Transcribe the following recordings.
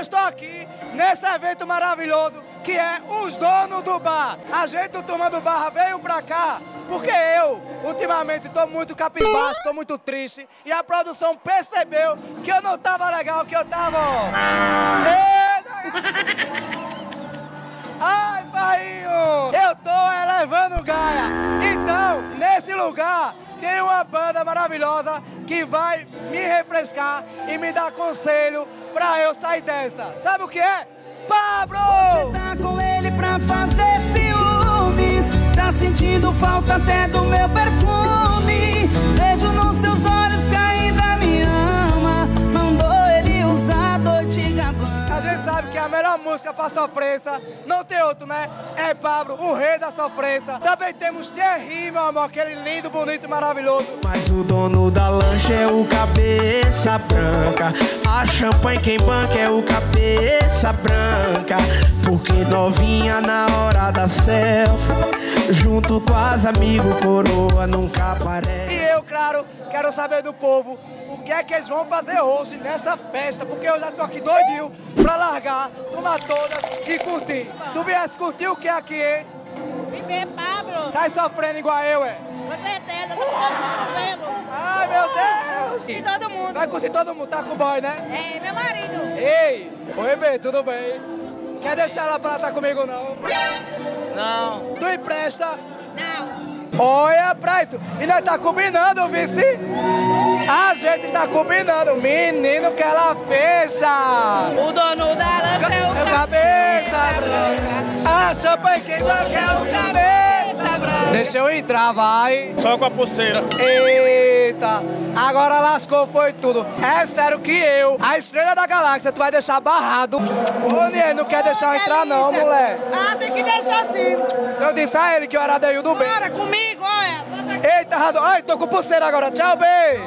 estou aqui nesse evento maravilhoso que é os donos do bar. A gente do Turma do Barra veio pra cá porque eu, ultimamente, estou muito capibbaço, estou muito triste e a produção percebeu que eu não tava legal, que eu tava... Ai, painho! Eu tô elevando Gaia. Então, nesse lugar, tem uma banda maravilhosa que vai me refrescar e me dar conselho pra eu sair dessa. Sabe o que é? Pablo! Você tá com ele pra fazer ciúmes Tá sentindo falta até do meu perfume música pra sofrência não tem outro, né? É Pablo, o rei da sofrência. Também temos Thierry, meu amor, aquele lindo, bonito, maravilhoso. Mas o dono da lancha é o cabeça branca. A champanhe quem banca é o cabeça branca. Porque novinha na hora da selfie, junto com as amigos, coroa nunca aparece. E eu, claro, quero saber do povo o que é que eles vão fazer hoje nessa festa, porque eu já tô aqui doidinho pra largar, tomar todas e curtir. Tu viesse curtir o que aqui, hein? Viver, Pablo. Tá sofrendo igual eu, é? Com certeza, tô com cabelo. Ai, meu Deus! E todo mundo. Vai curtir todo mundo, tá com o boy, né? É, meu marido. Ei! Oi, bem, tudo bem? Quer deixar ela pra estar comigo, não? Não. Tu empresta? Não. Olha pra isso. E nós tá combinando, vice? A gente tá combinando. Menino que ela fecha. O dono da lancha é o cabeça branca. A banca é o cabeça branca. Deixa eu entrar, vai. Só com a pulseira. Eita, agora lascou, foi tudo. É sério que eu, a estrela da galáxia, tu vai deixar barrado. Ô, Nier, não quer deixar eu entrar não, mulher. Ah, tem que deixar assim. Eu disse a ele que eu era Deildo bem. Para comigo, olha. Bota aqui. Eita, Rado. Ai, tô com pulseira agora. Tchau, bem.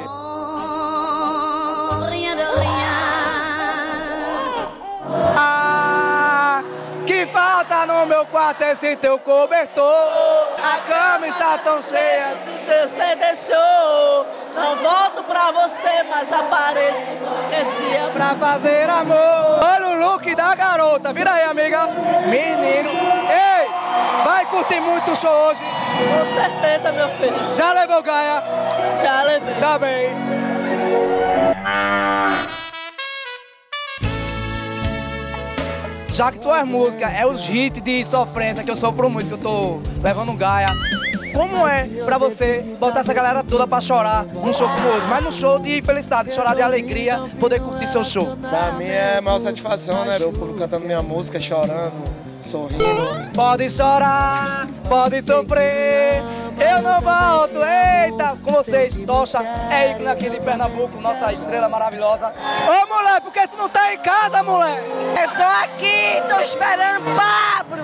Ah, que falta no meu quarto esse teu cobertor. A cama está tão cheia. Você deixou. Não volto pra você, mas apareço qualquer dia Pra fazer amor. Olha o look da garota. Vira aí, amiga. Menino. Ei, vai curtir muito o show hoje. Com certeza, meu filho. Já levou Gaia? Já levei. Tá bem. Já que tuas músicas é os hits de sofrência que eu sofro muito, que eu tô levando Gaia. Como é pra você botar essa galera toda pra chorar num show como hoje? Mas num show de felicidade, chorar de alegria, poder curtir seu show. Pra mim é maior satisfação, né? Ver o povo cantando minha música, chorando, sorrindo. Pode chorar, pode sofrer, eu não volto. Com vocês, Tocha é ícone aqui de Pernambuco, nossa estrela maravilhosa. Ô mulher, por que tu não tá em casa, mulher? Eu tô aqui, tô esperando Pablo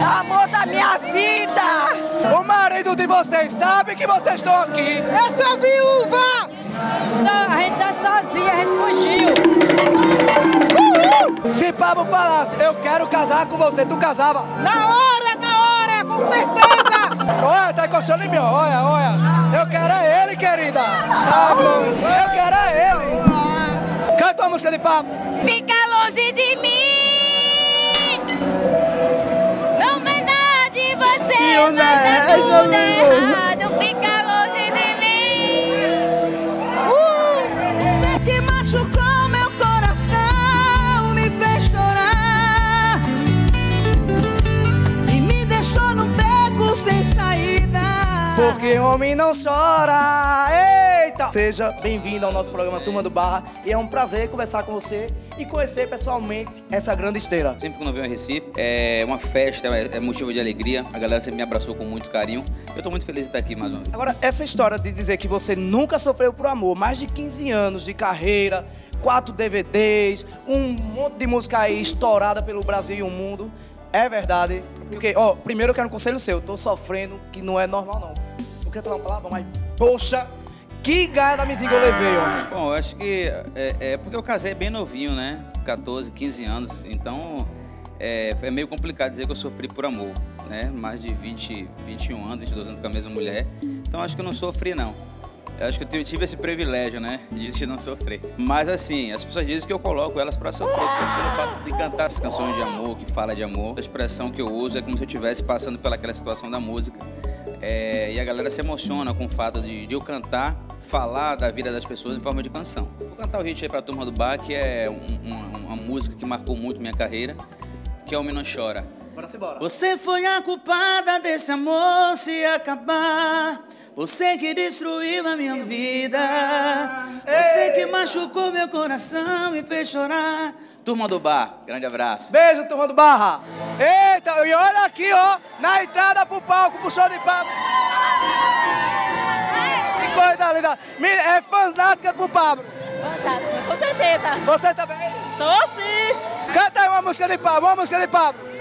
Amor da minha vida O marido de vocês sabe que vocês estão aqui. Eu sou viúva Só- A gente tá sozinha, a gente fugiu Se Pablo falasse, eu quero casar com você, tu casava? Na hora, na hora, com certeza Olha, tá encostando em mim, olha, olha. Eu quero é ele, querida. Eu quero é ele. Canta uma música de Pablo. Fica longe de mim. Não vem nada de você, Nés, tudo errado. Porque homem não chora. Eita! Seja bem-vindo ao nosso programa Turma do Barra. E é um prazer conversar com você e conhecer pessoalmente essa grande estrela. Sempre quando eu venho a Recife, é uma festa, é é motivo de alegria. A galera sempre me abraçou com muito carinho. Eu estou muito feliz de estar aqui mais uma vez. Agora, essa história de dizer que você nunca sofreu por amor, mais de 15 anos de carreira, quatro DVDs, um monte de música aí estourada pelo Brasil e o mundo, é verdade? Porque, ó, primeiro eu quero um conselho seu, eu tô sofrendo que não é normal não. Falar uma palavra, mas, poxa, que gaia da mizinga eu levei, ó. Bom, eu acho que é, é porque eu casei bem novinho, né? 14, 15 anos. Então é, é meio complicado dizer que eu sofri por amor, né? Mais de 20, 21 anos, 22 anos com a mesma mulher. Então acho que eu não sofri, não. Eu acho que eu tive esse privilégio, né? De não sofrer. Mas assim, as pessoas dizem que eu coloco elas para sofrer pelo fato de cantar as canções de amor, que fala de amor. A expressão que eu uso é como se eu estivesse passando pelaquela situação da música. É, e a galera se emociona com o fato de, de, eu cantar, falar da vida das pessoas em forma de canção. Vou cantar o hit aí pra turma do bar, que é um, uma, uma música que marcou muito minha carreira, que é o Me Não Chora. Bora se bora. Você foi a culpada desse amor se acabar. Você que destruiu a minha vida. Você que machucou meu coração e fez chorar. Turma do bar, grande abraço. Beijo, turma do Barra. Eita, e olha aqui, ó, na entrada pro palco, pro show de papo. Que coisa linda. É fanática pro Pablo. Fantástico, com certeza. Você também? Tô sim. Canta aí uma música de Pablo, uma música de Pablo.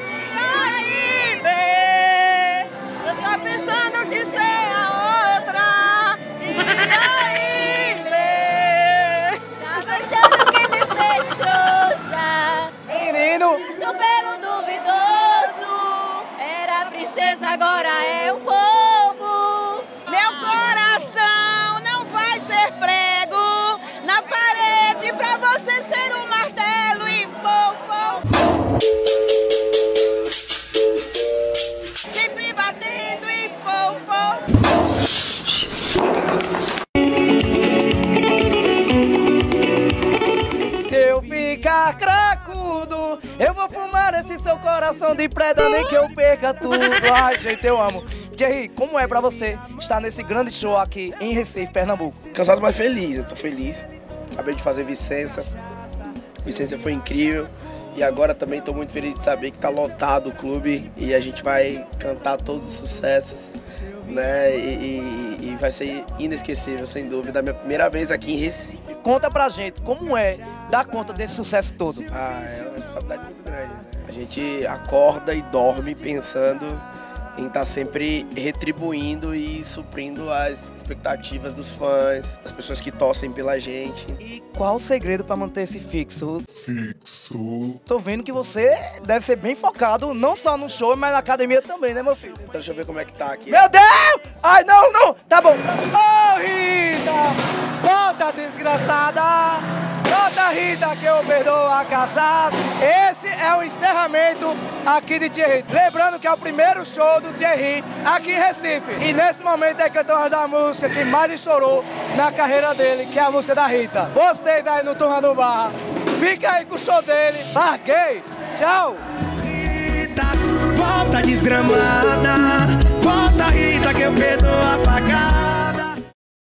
Seu coração de preda, nem que eu perca tudo. Ai, gente, eu amo. Jerry, como é pra você estar nesse grande show aqui em Recife, Pernambuco? Cansado, mas feliz. Eu tô feliz. Acabei de fazer Vicença. Vicença foi incrível. E agora também tô muito feliz de saber que tá lotado o clube e a gente vai cantar todos os sucessos, né? E, e- e vai ser inesquecível, sem dúvida. A minha primeira vez aqui em Recife. Conta pra gente como é dar conta desse sucesso todo. Ah, é uma responsabilidade gente acorda e dorme pensando em estar sempre retribuindo e suprindo as expectativas dos fãs, as pessoas que torcem pela gente. E qual o segredo pra manter esse fixo? Fixo. Tô vendo que você deve ser bem focado, não só no show, mas na academia também, né, meu filho? Então deixa eu ver como é que tá aqui. Meu Deus! Ai, não, não! Tá bom. Ô, Rita! Volta, desgraçada! Volta, Rita, que eu perdoo a cachaça é o encerramento aqui de Thierry. Lembrando que é o primeiro show do Thierry aqui em Recife. E nesse momento é cantor da música que mais chorou na carreira dele, que é a música da Rita. Vocês tá aí no Turma do Barra, fica aí com o show dele. Larguei. Tchau. Rita, volta desgramada. Volta, Rita, que eu perdoo apagar.